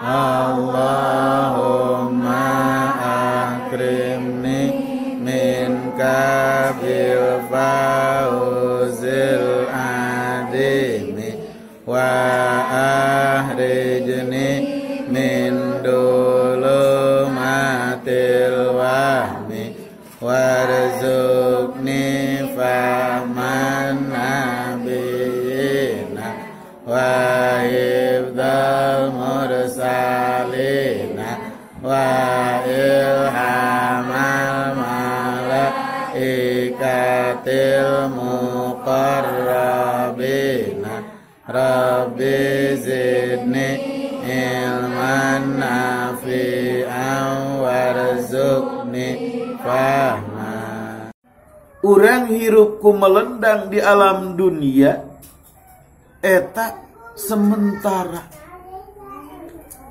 Allahumma ilman nafi'an warzuqni fahma. Urang hirupku melendang di alam dunia eta sementara.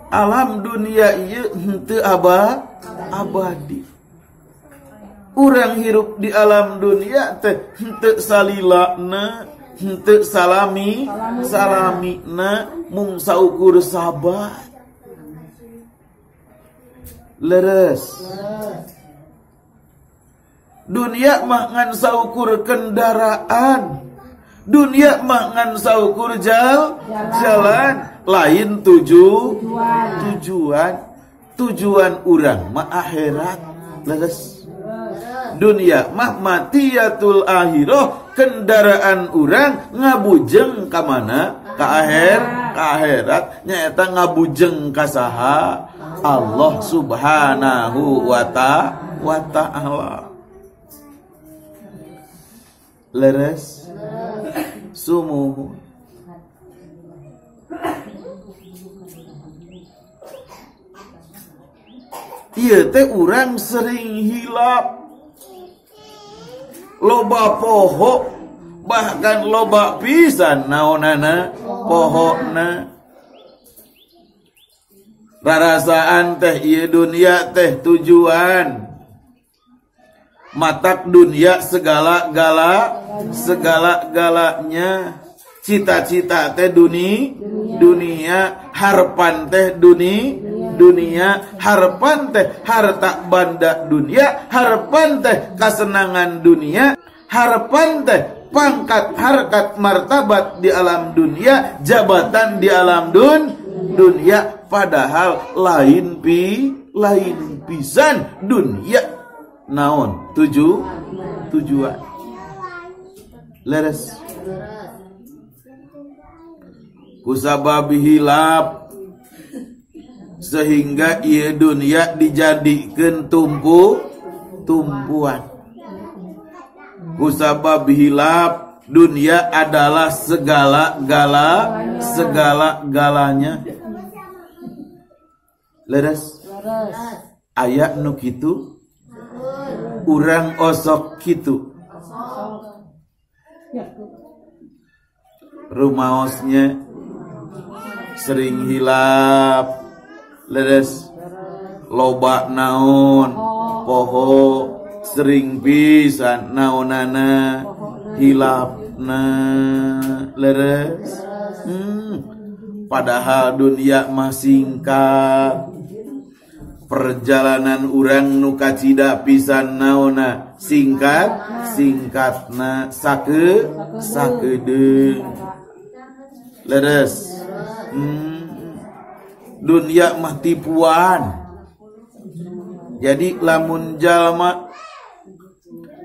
Alam dunia ieu henteu abad abadi. Urang hirup di alam dunia teh henteu salilana henteu salami salami na mung saukur sabar leres. Dunia mah ngan saukur kendaraan. Dunia mah ngan saukur jal jalan. Lain tuju tujuan. Tujuan urang mah akhirat. Leres. Dunia mah matiyatul akhirah kendaraan urang ngabujeng ka ka akhir ka akhirat nyaeta ngabujeng ka saha Allah subhanahu wa ta'ala. Leres sumuhu Iya teh urang sering hilap. Loba poho bahkan loba pisan naonana pohona rarasaan teh ieu dunia teh tujuan. Matak dunia segala gala segala galanya. Cita-cita teh duni dunia. Harapan teh duni dunia. Harapan teh harta banda dunia. Harapan teh kesenangan dunia. Harapan teh pangkat harkat martabat di alam dunia jabatan di alam dun dunia. Padahal lain pi lain pisan dunia. Naon? Tuju? Tujuan. Leres. Kusababi hilap sehingga ia dunia dijadikan tumpu tumpuan kusabab hilap dunia adalah segala gala segala galanya. Leres. Ayat nu kitu urang osok kitu. Rumaosnya sering hilap. Leres. Loba naon poho sering pisan naonana hilapna leres. Hmm. padahal dunia mah singkat. Perjalanan urang nuka cida pisan naona singkat singkatna sake sakedeung leres. Hmm. dunia mah tipuan. Jadi lamun jalma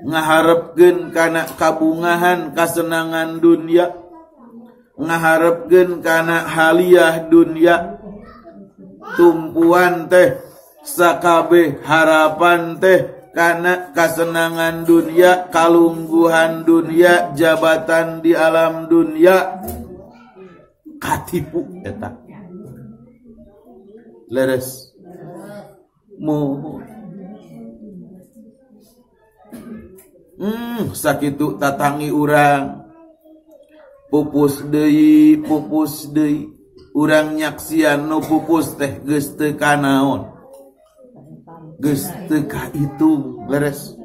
ngaharepkeun kana kabungahan kasenangan dunia ngaharepkeun kana haliah dunia tumpuan teh sakabe harapan teh karena kesenangan dunia kalungguhan dunia jabatan di alam dunia katipu eta. Leres. Mohon hmm, sakit tatangi urang. Pupus De pupus De urang nyaksian no pupus teh geste kanaon. Gestekah itu beres.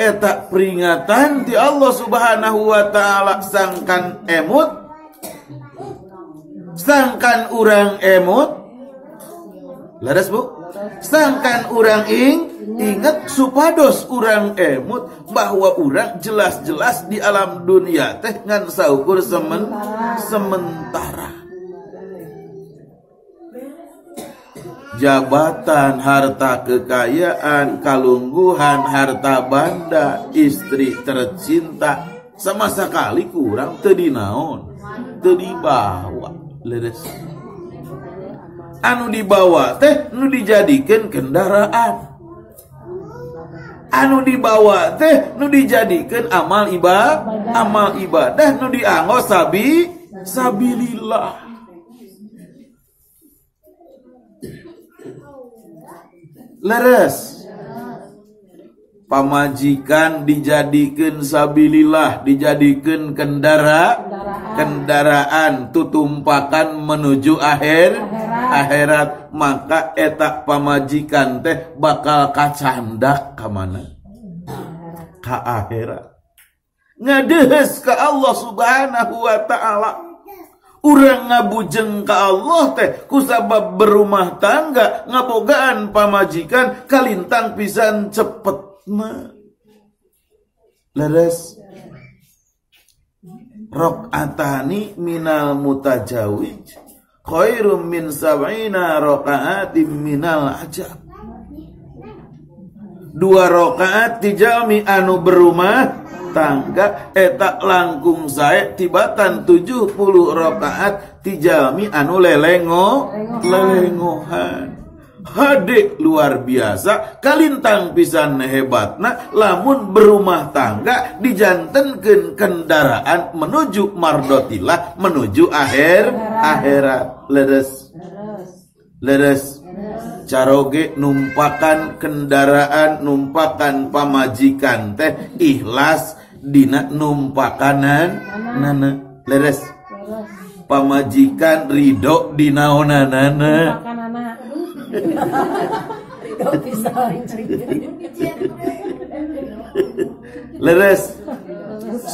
Etak peringatan di Allah subhanahu Wa ta'ala sangkan emut. sangkan urang emut. leres bu? Sangkan orang ing ingat supados orang emut bahwa orang jelas-jelas di alam dunia teh ngan saukur semen sementara jabatan, harta kekayaan, kalungguhan, harta banda, istri tercinta sama sekali kurang tadi naon, tadi leres. Anu dibawa teh nu dijadikan kendaraan. Anu dibawa teh nu dijadikan amal ibadah, amal ibadah nu dianggo sabi sabilillah. leres pamajikan dijadikan sabilillah dijadikan kendara kendaraan. Tutumpakan menuju akhir akhirat. maka etak pamajikan teh bakal kacandak ke mana? Ke akhirat. Ngadehes ke Allah subhanahu wa ta'ala. Urang ngabujeng ka Allah teh kusabab berumah tangga ngabogaan pamajikan kalintang pisan cepet ma leres. Rok atani minal mutajawij khairum min sab'ina rokaatim minal ajab. Dua rokaat dijami anu berumah tangga eta langkung saya tibatan 70 rakaat tijami anu lelengo lelengohan Hade luar biasa. Kalintang pisan hebatna. Lamun berumah tangga dijantenkan kendaraan menuju mardotilah menuju akhir akhirat. Leres. Leres. Caroge numpakan kendaraan numpakan pamajikan teh. Ikhlas dina numpakanan. Nana. Leres. Pamajikan ridho dinaonanana leres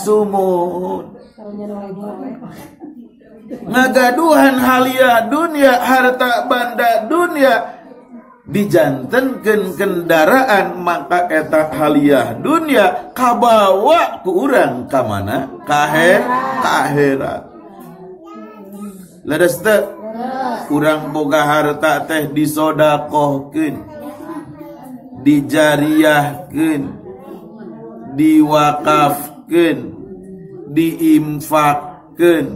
sumun ngagaduhan halia dunia harta banda dunia. Dijantenkan kendaraan maka eta haliah dunia. Kabawa ku urang ka mana kaher akhirat leres teh kurang boga harta teh disodakohken dijariahken diwakafkeun diinfakkeun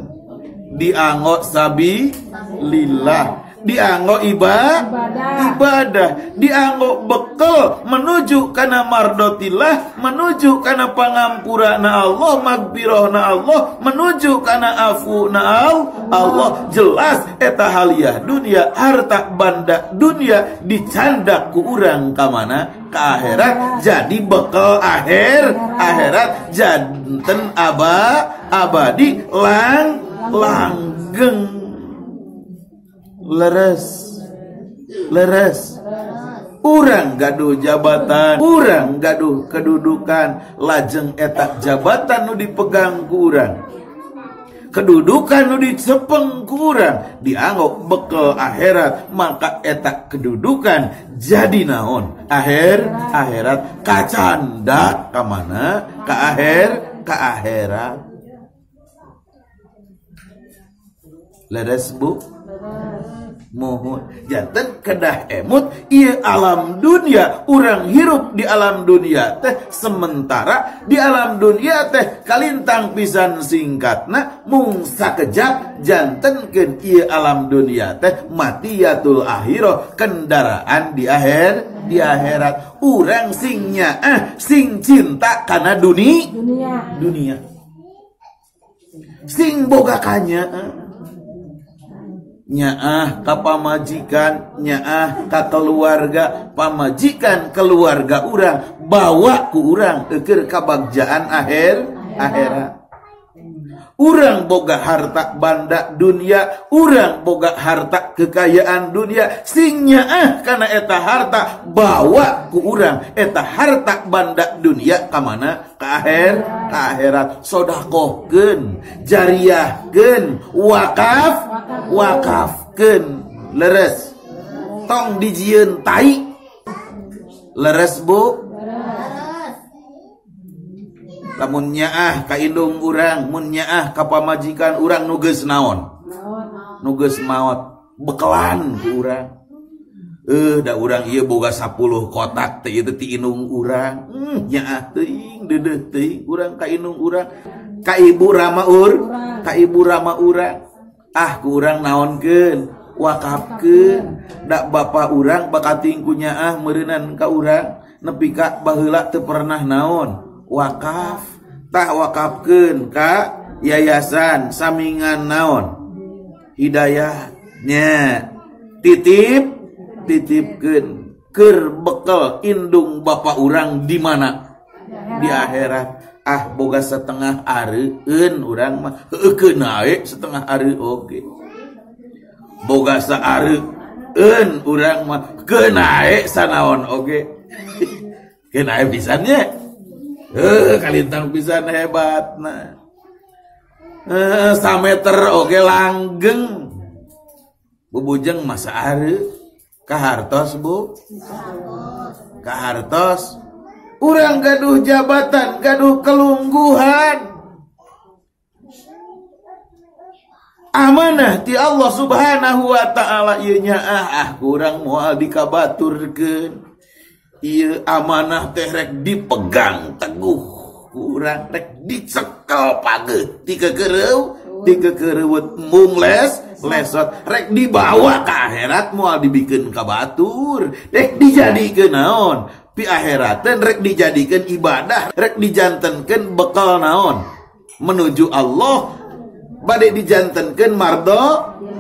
dianggo sabi lillah dianggo ibadah. ibadah. Dianggo bekal menuju karena mardotillah menuju karena pangampurana Allah magfirahna Allah menuju karena afu na Allah. Jelas eta haliah dunia harta banda dunia dicandak ku urang ka mana? Ke akhirat. Jadi bekal akhir akhirat. janten aba abadi lang langgeng leres. Leres. Urang gaduh jabatan. Urang gaduh kedudukan. Lajeng etak jabatan nu dipegang kurang kedudukan nu disepeng kurang dianggap bekal akhirat maka etak kedudukan jadi naon? Akhir akhirat. Kacanda ke mana? Ke akhir ke akhirat. Leres bu mohon jantan kedah emut ia alam dunia. Orang hirup di alam dunia teh sementara di alam dunia teh kalintang pisan singkatna mung sakejap jantan ken ia alam dunia teh matiatul akhirah kendaraan di akhir di akhirat. Orang singnya ah sing cinta karena dunia. Dunia. Dunia. Sing boga kanya eh nyaah ka pamajikan nyaah ka keluarga. Pamajikan keluarga urang bawa ku urang. Eker kabagjaan akhir akhirat Urang boga harta banda dunia, urang boga harta kekayaan dunia, singnya ah karena eta harta bawa ku urang. Eta harta banda dunia kamana ka akhir ka akhirat. Sodakohkeun jariahkeun wakaf wakafkan leres. Tong dijieun tai leres bu nyaah ka indung urang mun nyaah ka pamajikan urang nuges naon? Nuges maot. Bekelan urang. Eh da urang ieu boga 10 kotak teh ieu ti indung urang. Hmm, nyaah teuing deudeuh teuing urang ka indung urang. Ka ibu rama ur ka ibu rama urang. Ah ku urang naonkeun wakafkeun da bapa urang bakating ku nyaah meureunan ka urang. Nepi ka baheula teu pernah naon? Wakaf tak wakafkeun ka yayasan samingan naon? Hidayahnya. Titip titipkeun. Keur bekel indung bapak urang di mana? Di akhirat. Ah boga setengah areueun urang mah. Heukeun naik setengah ari oge. Boga saareueun urang mah. Kenae sanaon oge. Kenae pisannya Eh, kalintang pisan hebat nah. Eh, sameter oke langgeng. Bubujeng masa are kahartos bu? Kahartos urang gaduh jabatan gaduh kelungguhan. Amanah ti Allah subhanahu wa ta'ala ieu ah ah kurang moal dikabaturkeun Iya amanah teh rek dipegang teguh. Kurang rek dicekel page tiga kereu tiga kerewet mungles lesot. rek dibawa ke akhirat mual dibikin kabatur. Rek dijadikan naon? Pi akhiratan rek dijadikan ibadah rek dijantankan bekal naon? Menuju Allah. Badai dijantankan mardo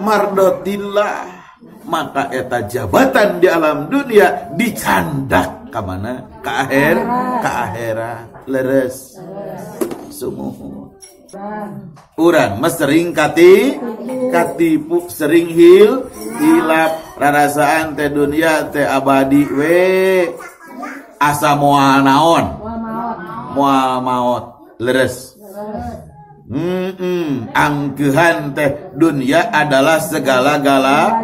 mardotillah maka eta jabatan di alam dunia dicandak. Ke mana? Ke akhir ke akhirat leres. Sumuh. Urang mas sering kati katipu sering hil hilap. Rarasaan teh dunia teh abadi we. Asa moal naon? Moal maut leres Hmm, -mm. angkehan teh dunia adalah segala-gala.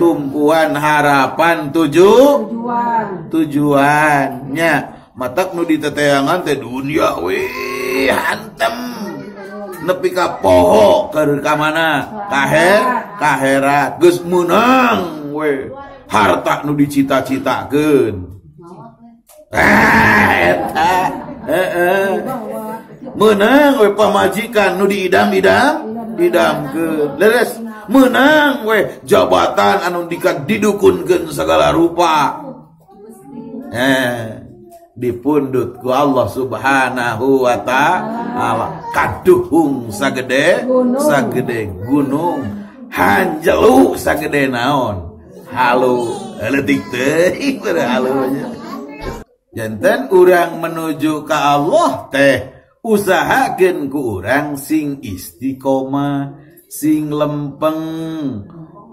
Tumpuan harapan tuju tujuan. tujuannya. Matak nu diteteangan teh dunia we hantem. Nepi ka poho ke ka mana? Kaher kaherat. geus menang we harta nu dicita-citakeun. Ah eta. Heeh menang we pamajikan nu diidam-idam idam ke. Leres menang we jabatan anu dikat didukunkeun segala rupa. Eh dipundut ku Allah subhanahu wa ta'ala. Kaduhung sagede sagede gunung. Hanjelu sagede naon? Halu. Letik teh halunya. Jantan urang menuju ke Allah teh usahakan ku orang sing Istiqomah sing lempeng.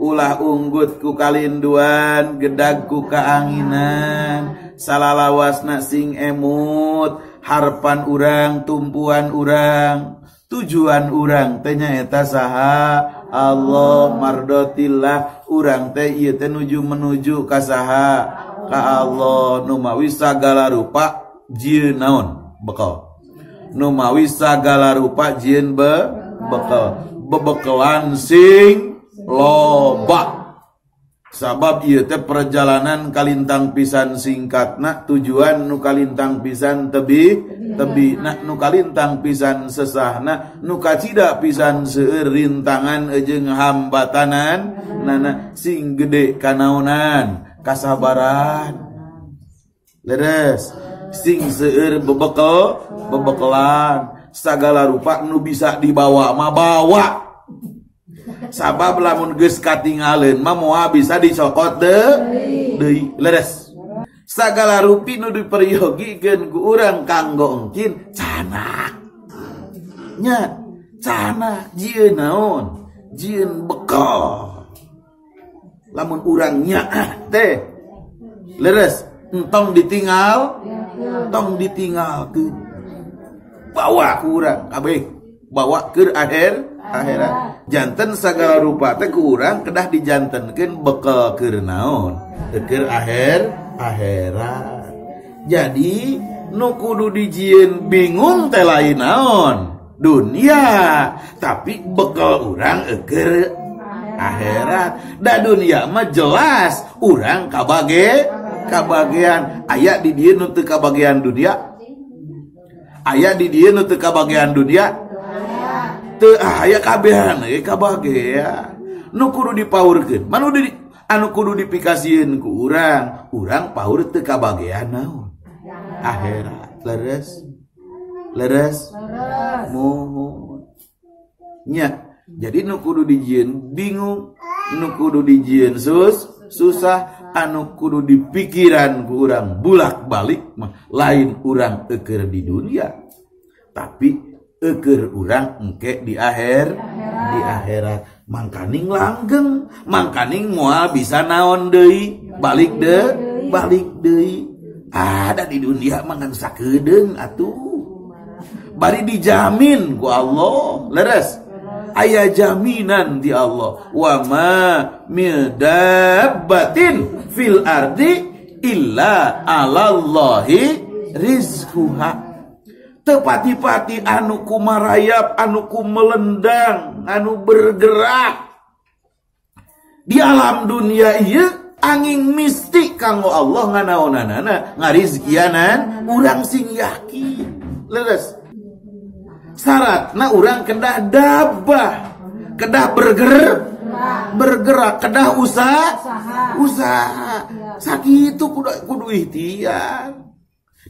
Ulah unggut ku kalinduan gedagku keanginan salalawasna sing emut harpan urang tumpuan urang. Tujuan urang tanya eta saha Allah mardotillah urang teh ieu teh nuju menuju ka saha ka Allah. Numawi sagala rupa jieun naon bekal. numawi sagala rupa jin be bekel bebekelan sing loba. Sabab ieu teh perjalanan kalintang pisan singkatna tujuan nu kalintang pisan tebi tebi nak nu kalintang pisan sesahna nu kacida pisan seueur rintangan jeung hambatanan nana sing gede kanaonan kasabaran. Leres. Sing seueur bebekel bebekelan. Segala rupa nu bisa dibawa mah bawa. Sabab lamun geus katinggalin mah moal bisa dicokot de deui leres. Sagala rupi nu diperiyogikeun ku urang kanggo engkin cana. Nya cana jieun naon? Jieun bekal. Lamun urang nyaah teh leres entong ditinggal tong ditinggalkeun. Bawa kurang kabeh. Bawa ke akhir akhirat jantan segala rupa teh kurang kedah dijantankan bekal keur naon. Keur akhir akhirat jadi nu kudu dijieun bingung teh lain naon? Dunia. Tapi bekal orang eger akhirat da dunia mah jelas orang kabage kabagian ayat di dia nutu kabagian dunia? Ayat di dia nutu kabagian dunia? Aya kabehan kabagean nu kudu dipaurkeun. Manu di anu kudu dipikasieun ku urang. Urang paur teu kabagean naon? Akhirat. Leres. Leres. Mohon. Nya. Jadi nu kudu dijieun bingung. Nu kudu dijieun sus susah anu kudu dipikiran ku urang bulak balik mah lain urang eker di dunia. Tapi eker urang engke di akhir di akhirat mangkaning langgeng mangkaning mual bisa naon deui? Balik de balik deui. Ada di dunia mangan sakedeung atuh. Bari dijamin ku Allah leres ayah jaminan di Allah. Wa ma midabbatin fil ardi illa alallahi rizquha. Tepati-pati anu kumarayap anu melendang anu bergerak. Di alam dunia iya angin mistik kanggo Allah nganaonanana ngarizkianan urang sing yakin. Leres syarat. Nah urang kedah dabah. Kedah bergerak bergerak. Kedah usaha usaha. Sakit itu kudu kudu ikhtiar.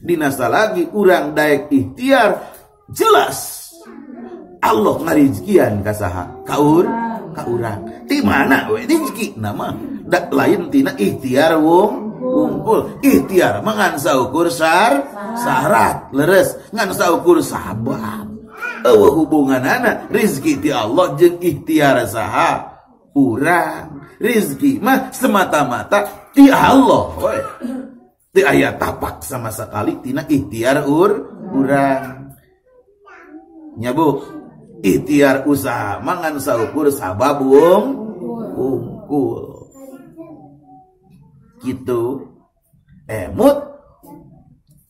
Dinasa lagi urang daek ikhtiar. Jelas. Allah ngarizkian kasaha kaur kaurang di mana we rezeki nama dak lain tina ikhtiar wong kumpul. Ikhtiar mangan saukur sar syarat. Leres. Ngan saukur sabab eueuh hubungan anak rezeki ti Allah jeung ikhtiar saha urang rezeki mah semata-mata ti Allah we Ti ayat tapak sama sekali tina ikhtiar ur urang. Nyabu ikhtiar usaha mangan saukur sababung ungkul. Gitu. Emut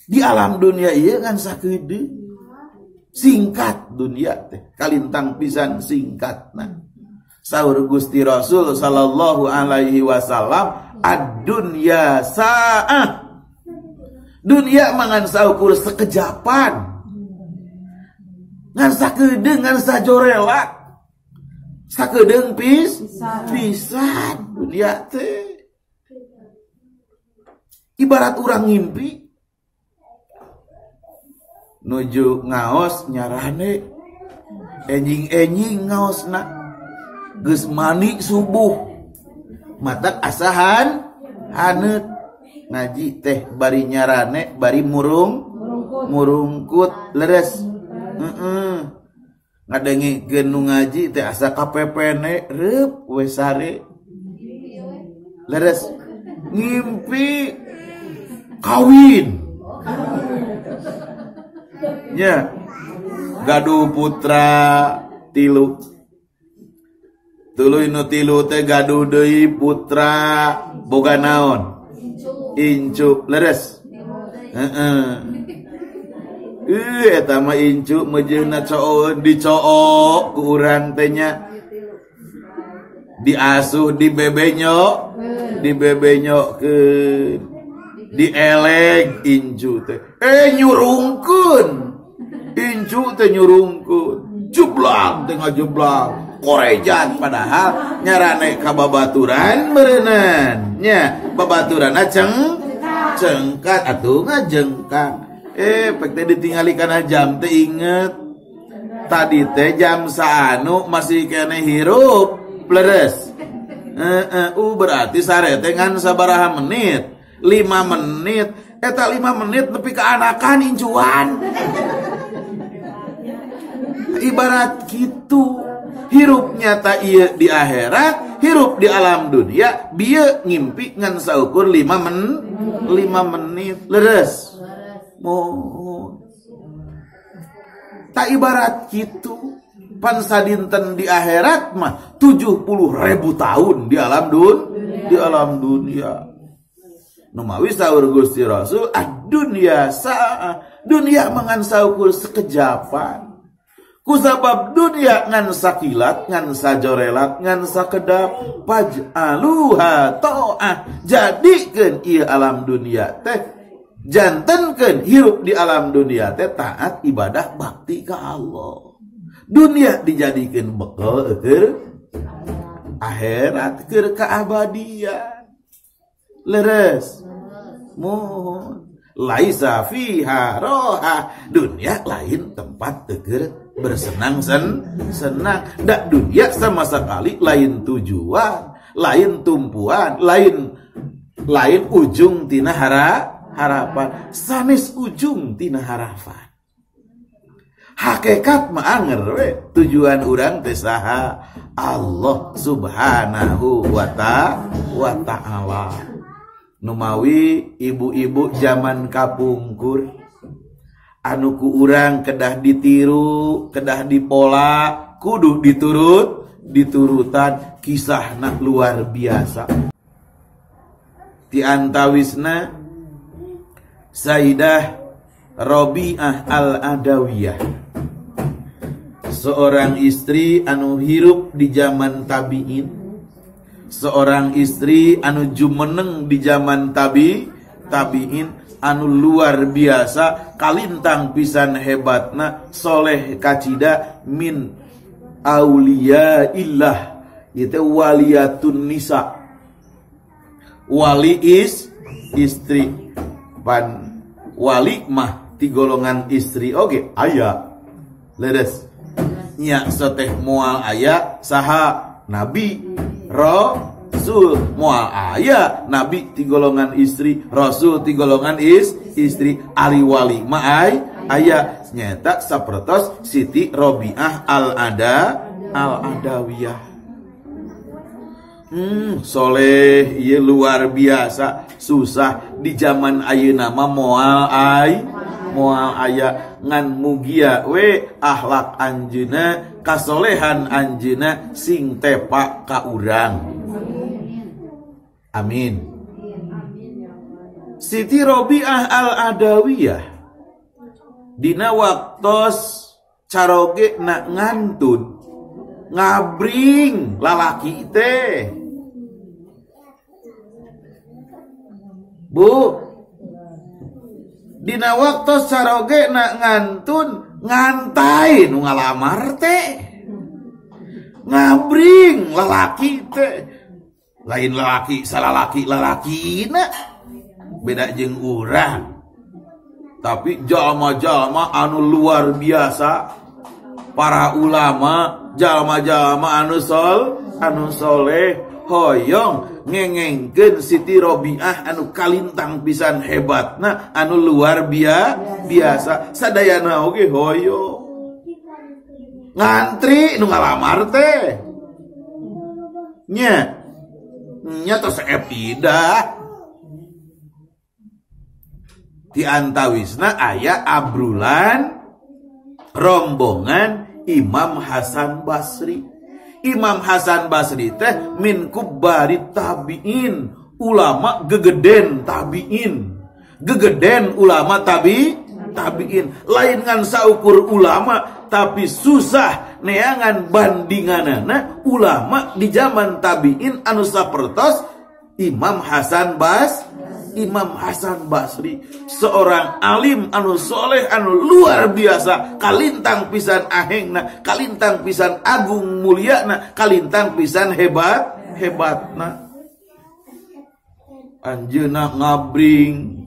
di alam dunia iya kan sakede singkat dunia teh kalintang pisan singkat nah. Sahur Gusti Rasul sallallahu alaihi wasallam ad-dunya sa'ah. Dunia mangan saukur sekejapan. Ngan sakedeng ngan sajorela sakedeng pis pisan dunia teh. Ibarat orang ngimpi nuju ngaos nyarane enjing-enjing ngaos nak geus mani subuh. Matak asahan. Hanet ngaji teh bari nyarane bari murung. Murungkut leres. Ngadengi genu ngaji teh asa kapepene. Rep wesare leres. Ngimpi. Kawin ya. Gaduh putra tilu. Tulu inu tilu teh gaduh deui putra boga naon? Incu. Leres. Heeh. Eh, eta mah incu mejeuna coo dicoo ku urang teh nya. Diasuh di bebenyo, di bebenyo ke di eleng incu teh. Eh nyurungkeun. Incu teh nyurungkeun. Jublang teh ngajublang. Korejan padahal nyarane ka babaturan meureunan. Nya, babaturan aceng cengkat atuh ngajengkang eh pek teh ditinggali kana jam teh inget tadi teh jam saanu masih kene hirup pleres eh, eh, uh berarti sare teh ngan sabaraha menit lima menit. Eta lima menit nepi ke anakan incuan ibarat gitu. Hirup nyata iya di akhirat hirup di alam dunia biar ngimpi ngan saukur lima men lima menit. Leres. Mohon. Tak ibarat gitu. Pansadinten di akhirat mah 70 ribu tahun di alam dun di alam dunia Numawi sahur Gusti Rasul ah dunia sa dunia mangan saukur sekejapan. Kusabab dunia ngan sakilat ngan sajorelat ngan sakedap. Paj'aluha to'ah. Jadikan ia alam dunia teh. Jantankan hirup di alam dunia teh taat ibadah bakti ke Allah. Dunia dijadikan bekal ke akhirat ke keabadian leres. Mohon. Laisa fiha roha. Dunia lain tempat teger bersenang sen senang. Dak dunia sama sekali lain tujuan lain tumpuan lain lain ujung tina hara harapan. Sanis ujung tina harapan. Hakikat maanger we. Tujuan orang tesaha Allah subhanahu wa ta'ala Numawi ibu-ibu zaman kapungkur. Anuku urang kedah ditiru kedah dipola kudu diturut diturutan kisah nak luar biasa. Di antawisna Saidah Robiah al-Adawiyah. Seorang istri anu hirup di zaman tabiin seorang istri anu jumeneng di zaman tabi tabiin anu luar biasa kalintang pisan hebatna soleh kacida min aulia illah itu waliatun nisa. Wali is istri. Pan wali mah ti golongan istri oke okay. ayah ledes nya soteh mual ayah saha nabi Rasul. Mual ayah nabi ti golongan istri Rasul ti golongan is istri ali wali. Maai ayah nyata sapertos Siti Robiah al ada al adawiyah Hmm, soleh, iya luar biasa, susah. Di zaman ayu nama moal ay, moal ayah ngan mugia we akhlak anjena kasolehan anjena sing tepak ka urang. Amin. Siti Robiah al-Adawiyah dina waktos caroge nak ngantun ngabring lalaki teh. Bu Dina waktu saroge na ngantun ngantai nu ngalamar teh ngabring lalaki teh lain lalaki salah laki na. Beda jeng urang. Tapi jalma-jalma anu luar biasa. Para ulama jalma-jalma anu sol anu soleh. Hoyong ngengengkeun Siti Robiah anu kalintang pisan hebatna anu luar biasa. biasa. Sadayana oge hoyong ngantri nu ngalamar teh. Nya. Nya tos epida di antawisna aya abrulan rombongan Imam Hasan Basri Imam Hasan Basri teh min kubari tabiin. Ulama gegeden tabiin. Gegeden ulama tabi tabiin. Lain ngan saukur ulama tapi susah neangan bandinganana. Ulama di zaman tabiin anu sapertos Imam Hasan Bas Imam Hasan Basri seorang alim anu soleh anu luar biasa. Kalintang pisan ahengna kalintang pisan agung mulyana kalintang pisan hebat hebatna. Anjeuna ngabring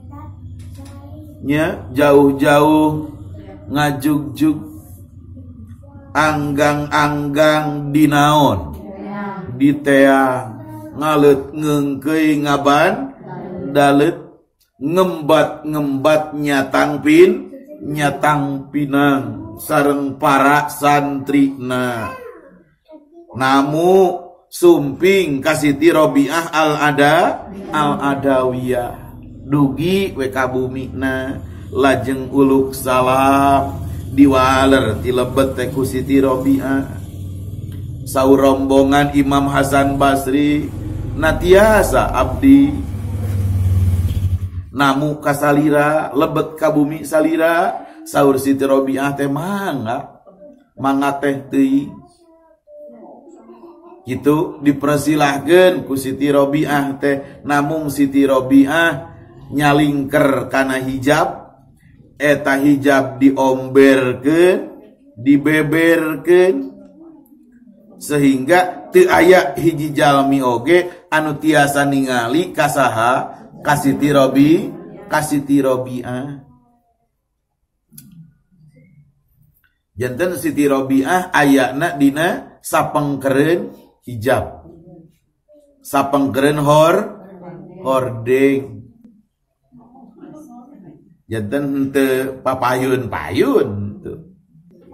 nya jauh-jauh ngajuk-juk anggang-anggang dinaon di teang ngalet ngengkei ngaban dalet ngembat ngembat nyatang pin nyatang pinang sareng para santri na. Namu sumping kasiti Robiah al ada al adawiyah dugi weka bumi na. Lajeng uluk salam diwaler ti lebet teh ku Siti Robiah. Saur rombongan Imam Hasan Basri natiasa abdi namu kasalira lebet kabumi salira. Saur Siti Robiah teh mangga. Mangga teh teuing gitu dipersilahkan ku Siti Robiah teh. Namung Siti Robiah nyalingker karena hijab. Eta hijab diomberken dibeberken sehingga ti aya hiji jalmi oge anu tiasa ningali kasaha kasiti robi kasiti robiah jantan siti robiah ayakna dina sapengkeren hijab. Sapengkeren hor hordeng. Jantan hente papayun-payun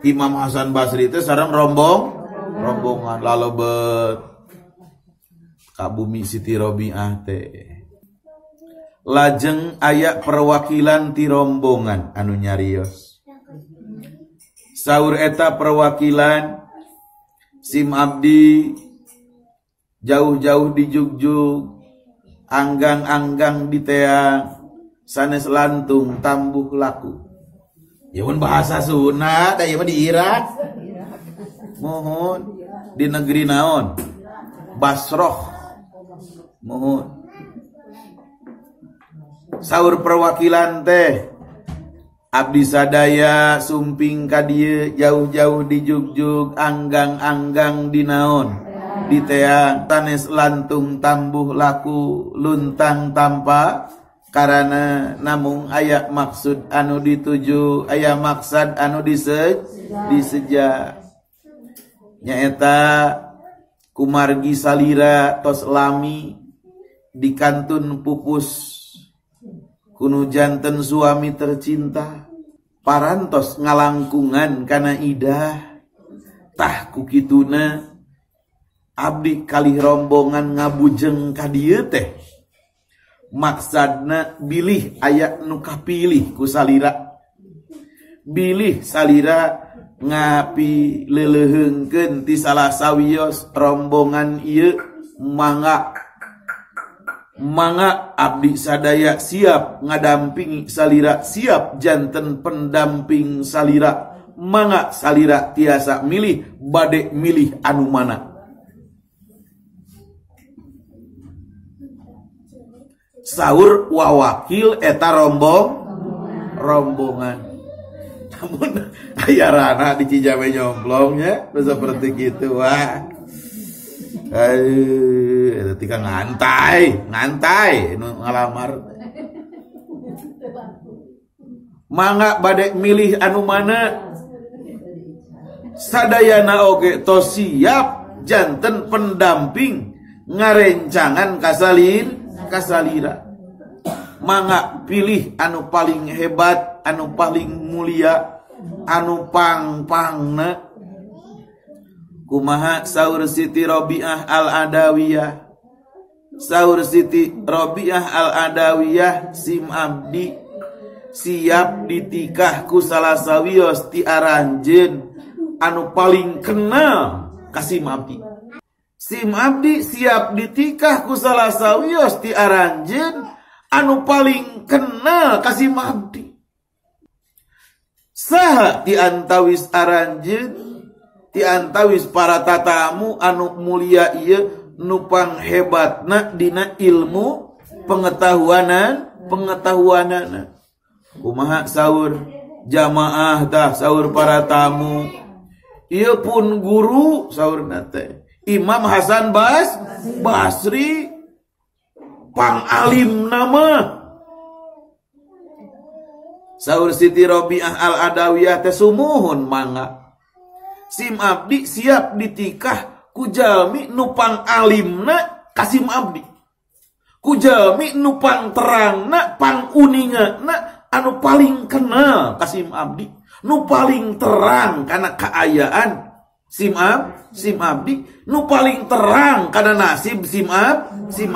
Imam Hasan Basri itu sarang rombong rombongan lalu bet kabumi Siti Robiah teh lajeng ayak perwakilan ti rombongan. Anu nyarios. Saur eta perwakilan sim abdi jauh-jauh di jugjug anggang-anggang di teang sanes lantung tambuh laku. Ya pun bahasa sunat ya di Irak. Mohon di negeri naon? Basroh mohon sahur perwakilan teh. Abdi sadaya sumping kadie jauh-jauh di jugjug anggang-anggang di naon. Di teang tanes lantung tambuh laku luntang tanpa karena namun ayat maksud anu dituju ayat maksud anu dise diseja. Nyaeta kumargi salira tos lami di kantun pupus kunu jantan suami tercinta parantos ngalangkungan karena idahtah kukituna Abdi kali rombongan ngabujeng ka teh. Maksadna bilih ayat nuka pilih ku salira. Bilih salira ngapi lelehengken ti salah sawios rombongan iya mangga mangga abdi sadaya siap ngadampingi salira siap janten pendamping salira. Mangga salira tiasa milih bade milih anu mana? Sahur wawakil eta rombong rombongan. Namun ayah rana di Cijabe nyomplongnya seperti gitu wah. Ayo, itu tika ngantai, ngantai, ngalamar. Mangga badek milih anu mana? Sadayana oge to siap janten pendamping ngarencangan kasalin kasalira mangga pilih anu paling hebat anu paling mulia anu pang-pangna kumaha saur Siti Robiah al-Adawiyah Saur Siti Robiah al-Adawiyah Sim Abdi siap ditikah ku salah sawios ti aranjen anu paling kenal kasih Abdi. Sim Abdi siap ditikah ku salah sawios ti aranjen anu paling kenal kasih Abdi. Sah diantawis aranjen diantawis para tatamu anu mulia ieu nupang hebatna dina ilmu pengetahuanan pengetahuanan kumaha sahur jamaah dah sahur para tamu? Iya pun guru sahur nate Imam Hasan Bas Basri. Pang alim nama. Saur Siti Robiah Al Adawiyah tesumuhun mangga. Sim Abdi siap ditikah kujalmi nupang alimna Kasim Abdi kujalmi nupang terangna pang uninga anu paling kenal Kasim Abdi nu paling terang karena keayaan Simab sim abdi nu paling terang karena nasib sim ab sim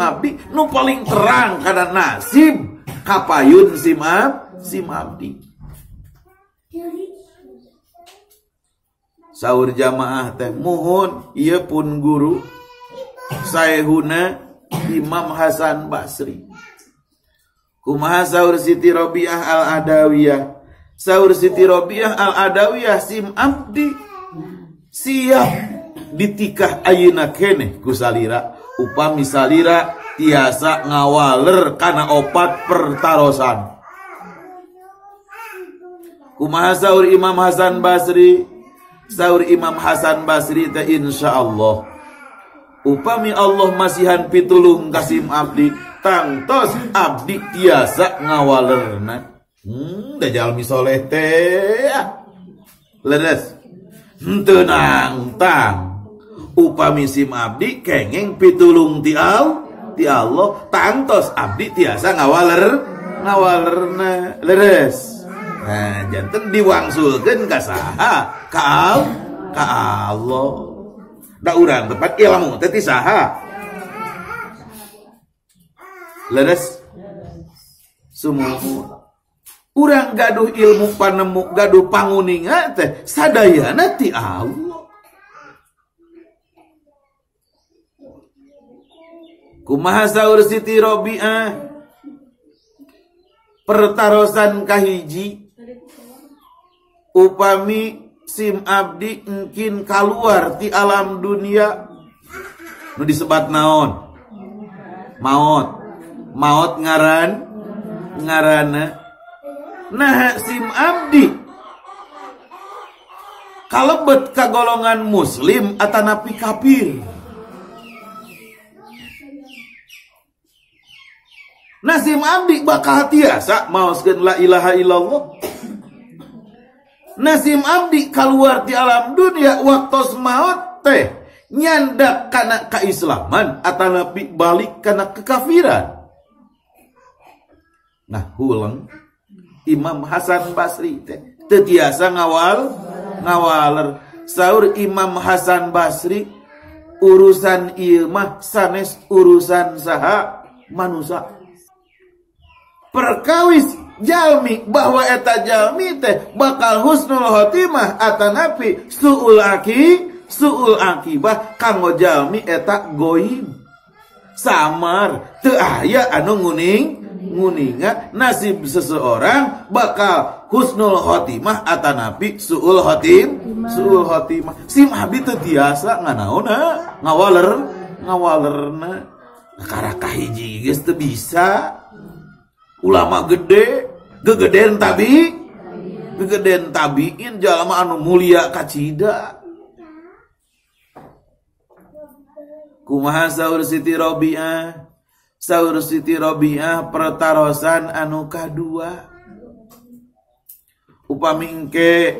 nu paling terang karena nasib kapayun sim ab sim abdi sahur jamaah teh muhun ia pun guru. Sayhuna Imam Hasan Basri. Kumaha sahur Siti Robiah al Adawiyah sahur Siti Robiah al Adawiyah sim abdi. Siap ditikah ayuna kene kusalira upami salira tiasa ngawaler karena opat pertarosan. Kumaha sahur Imam Hasan Basri sahur Imam Hasan Basri teh insyaallah. Upami Allah masihan pitulung kasim abdi tangtos abdi tiasa ngawalerna. Hmm da jalmi soleh teh leres. Tenang tang. Upami sim abdi kengeng pitulung ti ti Allah tangtos abdi tiasa ngawaler ngawalerna. Leres nah janten diwangsulkeun ka saha? Ka ka Allah. Da urang tepat ilmu teh saha? Leres. Semua urang gaduh ilmu panemu gaduh panguninga teh sadayana ti Allah. Kumaha saur Siti Robiah? Pertarosan kahiji upami sim abdi mungkin keluar di alam dunia. Nu disebat naon? Maut maut ngaran? Ngarana? Nah sim abdi. Kalebet kagolongan muslim atanapi kafir Nasim abdi bakal tiasa maoskeun la ilaha illallah Nasim Abdi keluar di alam dunia waktu maut teh nyandak karena keislaman atau nabi balik karena kekafiran. Nah, hulang Imam Hasan Basri teh tetiasa ngawal ngawaler sahur Imam Hasan Basri urusan ilmah sanes urusan saha manusia perkawis jalmi bahwa eta jalmi teh bakal husnul khotimah atanapi suul aki suul akibah kanggo jalmi eta goim. Samar teu aya anu nguning nguninga nasib seseorang bakal husnul khotimah atanapi suul khotim suul khotimah. Sim abi teu tiasa nganaona ngawaler ngawalerna. Karakah hiji geus teu bisa ulama gede gegedean tabi. Gegedean tabiin jalma anu mulia kacida. Kumaha saur Siti Robiah? Saur Siti Robiah pertarosan anu kadua. Upami engke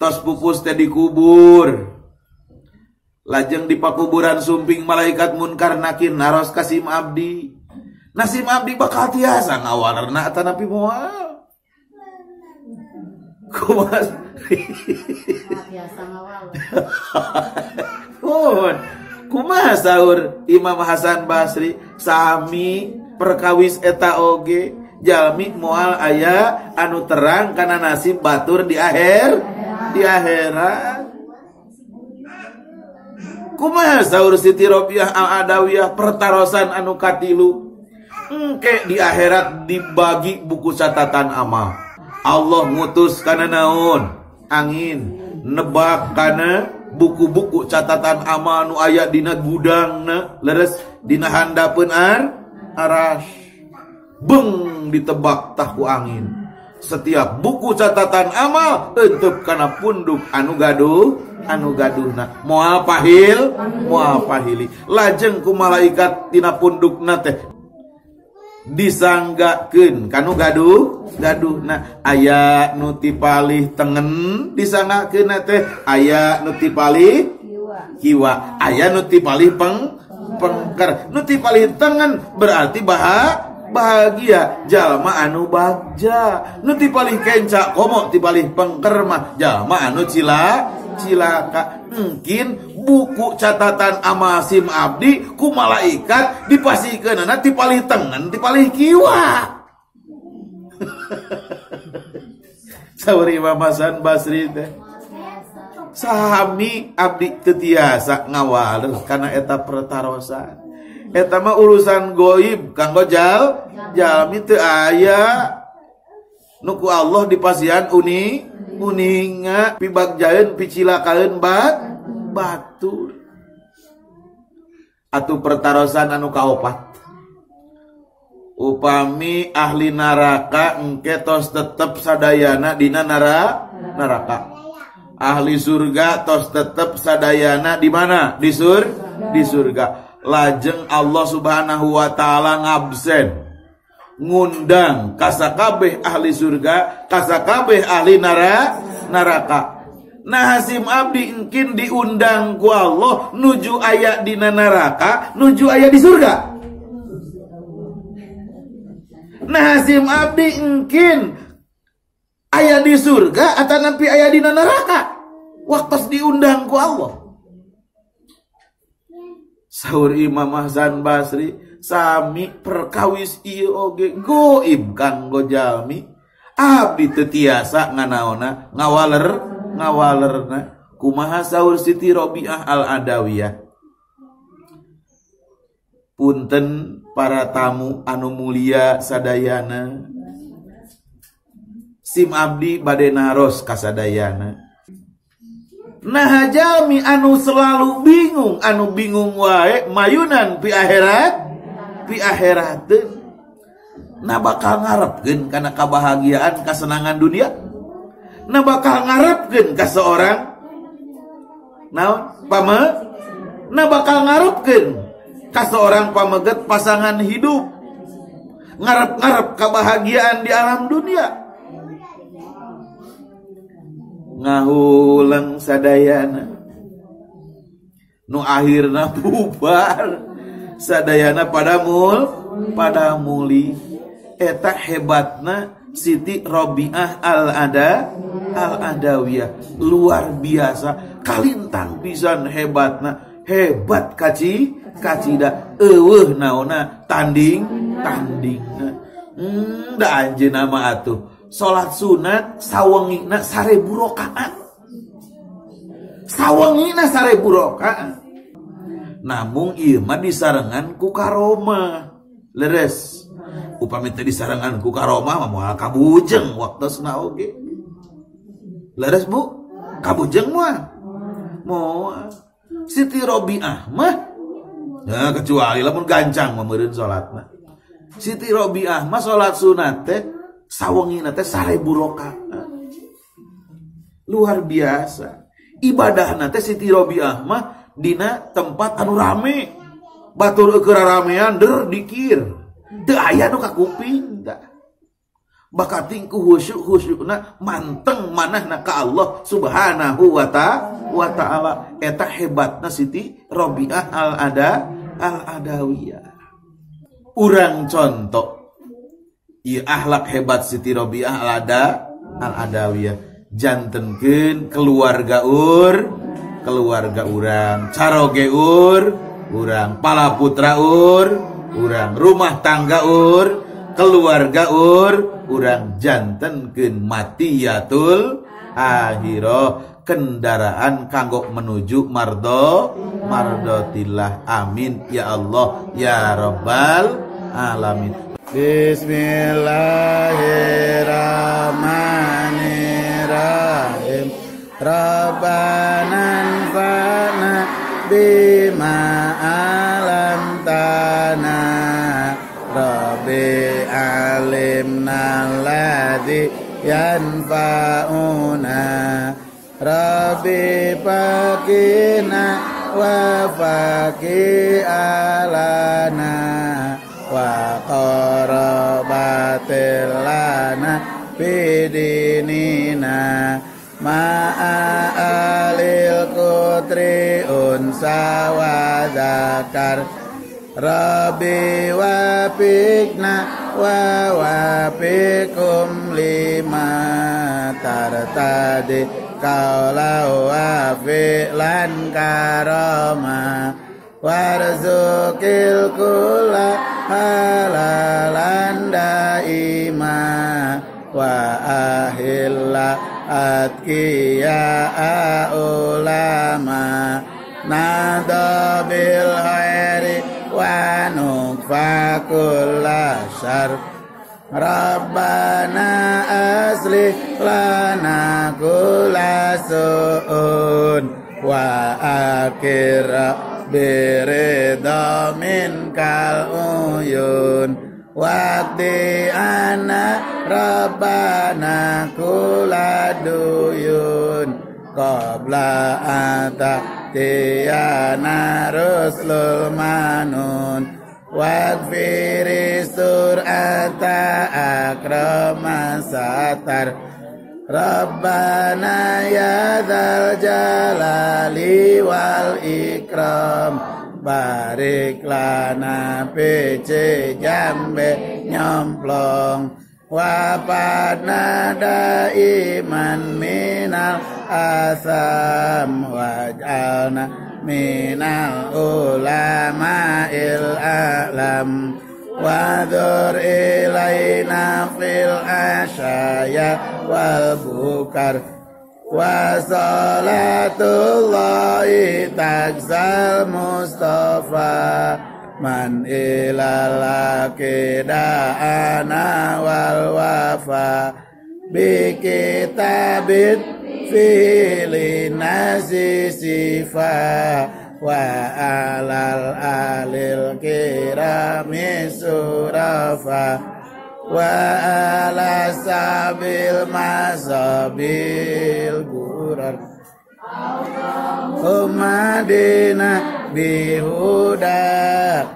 tos pupus teh dikubur. Lajeng di pakuburan sumping malaikat munkar nakir naros kasim abdi Nasim abdi bakal tiasa ngawalerna atau nabi moal. Kumas. Tiasa ngawaler. Kumaha sahur Imam Hasan Basri sami perkawis eta oge jalmi moal ayah anu terang karena nasib batur di akhir di akhirat kumaha sahur Siti Robiah al Adawiyah pertarosan anu katilu engke di akhirat dibagi buku catatan amal Allah ngutus karena naon? Angin. Nebak karena buku-buku catatan amal nu ayat dina gudang na leres dina handapun ar aras beng ditebak tahu angin. Setiap buku catatan amal tetep karena punduk anu gaduh anu gaduh na moal pahil moal pahili. Lajeng ku malaikat punduk na teh disanggaken kan gaduh? Gaduh. Nah aya nutipalih tengen disanggaken teh. Aya nutipalih kiwa. Aya nutipalih peng pengker. Nutipalih tengen berarti bah bahagia. Jalma anu bagja. Nutipalih kenca komo tipalih pengker mah. Jalma anu cila cilaka. Mungkin buku catatan amasim abdi ku malaikat dipasikeun nanti paling tengen di paling kiwa. Sawari Imam Basri teh. Sami Abdi ketiasa ngawal karena eta pertarosan. Eta mah urusan goib kanggo jal jalmi teu aya. Nuku Allah di pasian uni uninga pibagjaeun picilakaeun bat batu. Atuh pertarosan anu kaopat. Upami ahli neraka engke tos tetep sadayana dina nara neraka ahli surga tos tetep sadayana di mana? Di sur di surga. Lajeng Allah subhanahu wa ta'ala ngabsen ngundang kasakabeh ahli surga kasakabeh ahli nara neraka Nah Hasim Abdi mungkin diundang ku Allah. Nuju ayat di neraka nuju ayat di surga. Nah Hasim Abdi mungkin ayah di surga atau nanti ayah di neraka waktu diundang ku Allah. Sahur Imam Hasan Basri sami perkawis iyo oge goib kanggo jalmi abdi tetiasa nganaona ngawaler ngawalerna kumaha sahur Siti Robiah al Adawiyah punten para tamu anu mulia sadayana. Sim abdi bade naros kasadayana nah jalmi anu selalu bingung anu bingung wae mayunan pi akhirat pi akhirat nah bakal ngarepkeun karena kebahagiaan kesenangan dunia nah bakal ngarepkeun ka seorang? Nah pama nah bakal ngarepkeun ka seorang pameget pasangan hidup? Ngarep-ngarep kebahagiaan di alam dunia? Ngahulang sadayana. Nu akhirna bubar. Sadayana pada mul pada muli. Eta hebatna Siti Robiah al ada al adawiyah luar biasa. Kalintang pisan hebatna. Hebat kaci kacida eueuh naona tanding tandingna hmm, da anjeuna mah atuh. Salat sunat sawengina sarebu rakaat sawengina sarebu rakaat namun ieu mah disarengan ku karoma. Leres upami teh disarengan ku karoma mah kabujeng waktosna oge. Leres bu? Kabujeng mah. Moal. Siti Robiah mah. Ya kecuali lamun gancang meureun salatna Siti Robiah mah salat sunat teh sawengina teh sarebu rakaat luar biasa. Ibadah teh Siti Robiah mah dina tempat anu rame. Batur keur ramean der dikir teu aya nu kakuping da. Bakating ku khusyuk khusyukna manteng manahna ka Allah subhanahu wa ta'ala wa ta'ala. Eta hebatna Siti Robiah al ada al adawiyah urang contoh Iya akhlak hebat Siti Robiah al-ada al-adawiyah. Jantenkeun keluarga ur keluarga urang caroge ur urang pala putra ur urang rumah tangga ur keluarga ur urang jantenkeun matiyatul akhiro kendaraan kanggo menuju mardo mardotillah amin. Ya Allah ya rabbal alamin. Bismillahirrahmanirrahim. Rabbana anfa'na bima alam tana Rabbi alimna ladhi yanfa'una. Rabbi fakina wa faki alana wa qarabatil bidinina ma'alil kutri unsa wa zakar Rabbi wafikna wa wafikum lima tartadi kaulau wa fi'lan karama warzukil kula halalan daima. Wa ahilla atqiya ulama. Nada bil khairi nukfa kulla syarr Rabbana aslih lana kulla su'un wa akhir birida min kal uyun. Wakti ana Rabbana kula duyun Qabla ata tiyana ruslul manun Wakfiri sur'ata akrama satar. Rabbana ya dzal jalali wal ikram barik lana pece jambe nyomplong wapadna iman minal asam waj'alna minal ulama il alam. Wadur ilaina fil asyaya wal bukar. Wa salatullahi man ilal ana wal wafa bi kitabit fili nasi sifa wa alal alil kirami surafa wa ala sabil masabil gurar. Umadina bihuda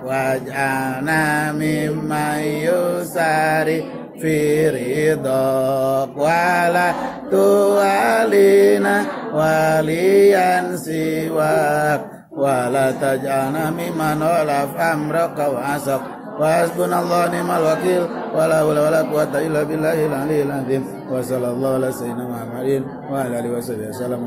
waj'alna mimma yusari fi wala tu'alina waliyan siwak wala taj'alna mimman olaf wasallam